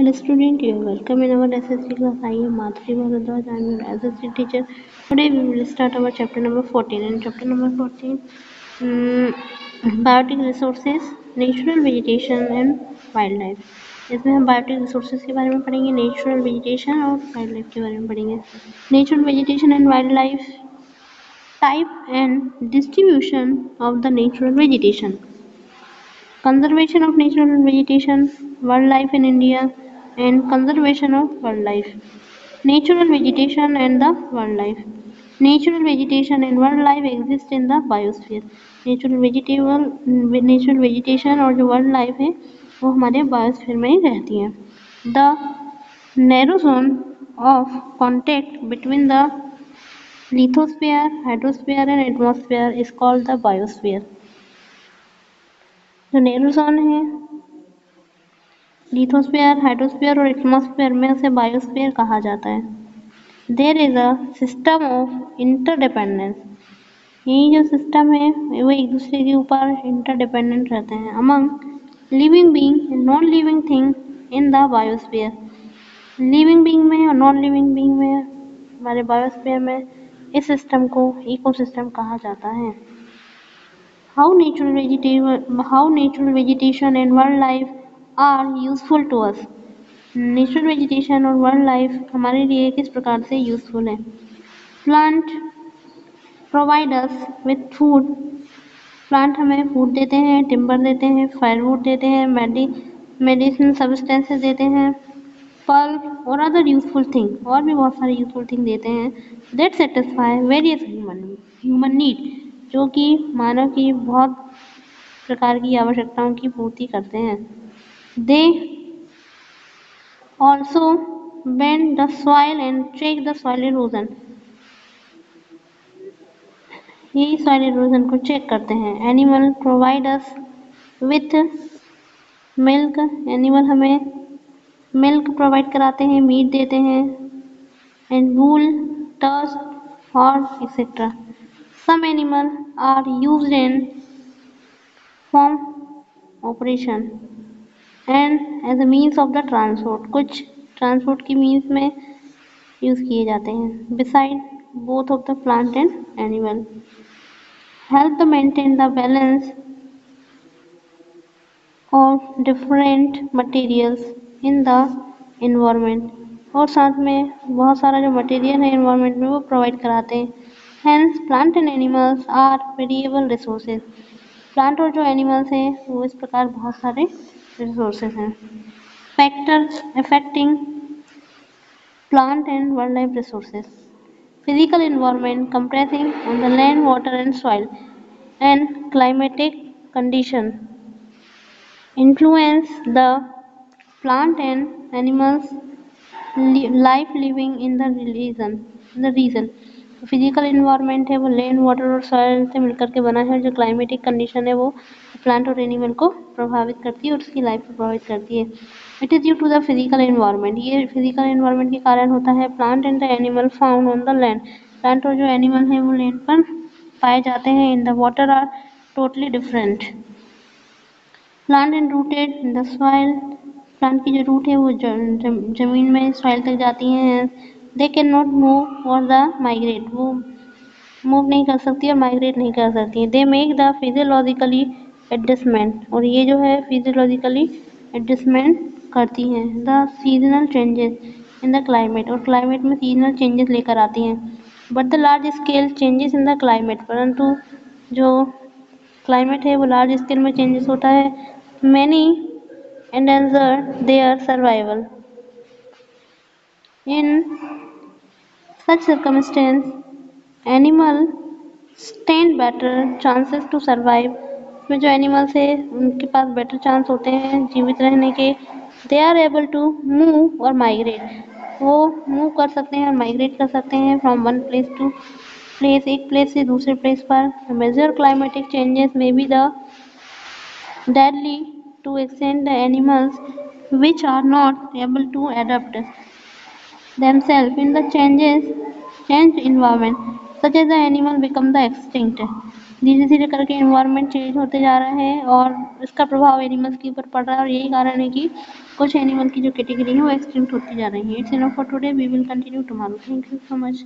Hello student you welcome in our C class I am Madhuri Bhardwaj I am SSC teacher today we will start our chapter number fourteen and chapter number fourteen biotic resources natural vegetation and wildlife इसमें हम biotic resources के बारे में पढ़ेंगे natural vegetation और wildlife के बारे में पढ़ेंगे। Natural vegetation and wildlife type and distribution of the natural vegetation conservation of natural vegetation wildlife in India and conservation of wildlife natural vegetation and the wildlife natural vegetation and wildlife exist in the biosphere natural vegetable natural vegetation जो world life है वो हमारे biosphere में ही रहती है the narrow zone of contact between the lithosphere hydrosphere and atmosphere is called the biosphere जो narrow zone है लिथोस्फेयर हाइड्रोस्फेयर और एटमोस्फेयर में उसे बायोस्फेयर कहा जाता है। There is a system of interdependence यही जो सिस्टम है, वो एक दूसरे के ऊपर इंटरडिपेंडेंट रहते हैं। Among living being non living thing in the biosphere living being में और नॉन लिविंग बींग में, हमारे बायोस्फेयर में इस सिस्टम को इकोसिस्टम कहा जाता है। How natural vegetable how natural vegetation and wildlife are useful to us natural vegetation और वर्ल्ड लाइफ हमारे लिए किस प्रकार से यूजफुल है? Plant provide us with food plant हमें फ़ूड देते हैं टिम्बर देते हैं फायरवुड देते हैं मेडि मेडिसिन सब्सटेंसेस देते हैं पल्प और अदर यूजफुल थिंग और भी बहुत सारे यूजफुल थिंग देते हैं that satisfy various human human need जो कि मानव की बहुत प्रकार की आवश्यकताओं की पूर्ति करते हैं। They also bend the soil and check the soil erosion यही सॉइल इरोजन को चेक करते हैं। Animal provide us with milk animal हमें मिल्क प्रोवाइड कराते हैं मीट देते हैं and wool tusk horse etcetera some animal are used in farm operation and as a means of the transport कुछ transport की मीन्स में यूज़ किए जाते हैं। Beside both of the plant and animal help to maintain the balance of different materials in the environment. और साथ में बहुत सारा जो मटेरियल है इन्वायरमेंट में वो प्रोवाइड कराते हैं। Hence plant and animals are variable resources plant और जो एनिमल्स हैं, वो इस प्रकार बहुत सारे resources and factors affecting plant and wildlife resources. Physical environment comprising on the land, water and soil and climatic condition influence the plant and animals li life living in the region. In the region. Physical environment है, वो land water और soil से मिलकर के बना है जो climatic condition है वो प्लांट और एनिमल को प्रभावित करती है और उसकी लाइफ को प्रभावित करती है। It is due to the physical environment ये फ़िज़िकल इन्वायरमेंट के कारण होता है plant and the animal found on the land plant और जो एनिमल है वो लैंड पर पाए जाते हैं. In the water are totally different plant and rooted in the soil plant की जो रूट है वो ज़मीन में सॉइल तक जाती हैं। They can not move or the migrate वो मूव नहीं कर सकती और माइग्रेट नहीं कर सकती। They make the physiologically adjustment और ये जो है फिजियोलॉजिकली एडजस्टमेंट करती हैं। The seasonal changes in the climate और क्लाइमेट में सीजनल चेंजेस लेकर आती हैं। But the large scale changes in the climate परंतु जो क्लाइमेट है वो लार्ज स्केल में चेंजेस होता है। Many endanger their survival In such circumstance, animal stand better chances to survive. में जो एनिमल्स है उनके पास बेटर चांस होते हैं जीवित रहने के। They are able to move or migrate वो मूव कर सकते हैं और माइग्रेट कर सकते हैं from one place to place एक प्लेस से दूसरे प्लेस पर। मेजर क्लाइमेटिक चेंजेस में be the deadly to extend the animals which are not able to adapt. Themselves in the changes changed environment, such as the animal become the extinct. धीरे धीरे करके environment change होते जा रहा है और इसका प्रभाव एनिमल्स के ऊपर पड़ रहा है और यही कारण है कि कुछ एनिमल की जो कैटेगरी है वो एक्सटिंक्ट होती जा रही है. It's enough for today we will continue tomorrow thank you so much